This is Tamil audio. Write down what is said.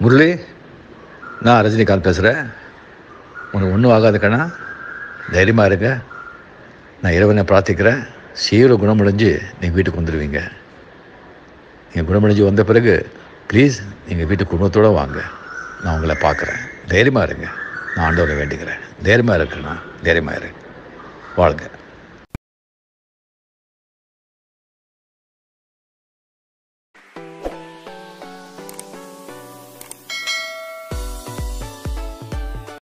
முரளி நான் ரஜினிகாந்த் பேசுகிறேன் உனக்கு ஒன்றும் ஆகாது கண்ணா. தைரியமாக இருங்க நான் இறைவனை பிரார்த்திக்கிறேன். சீக்கிரம் குணமடைஞ்சு நீங்கள் வீட்டுக்கு வந்துடுவீங்க நீங்கள் குணமடைஞ்சு வந்த பிறகு ப்ளீஸ் நீங்கள் வீட்டு குடும்பத்தோடு வாங்க. நான் உங்களை பார்க்குறேன். தைரியமாக இருங்க. நான் ஆண்டவரை வேண்டிக்கிறேன். தைரியமாக இருக்குண்ணா தைரியமாக இரு. வாழ்க.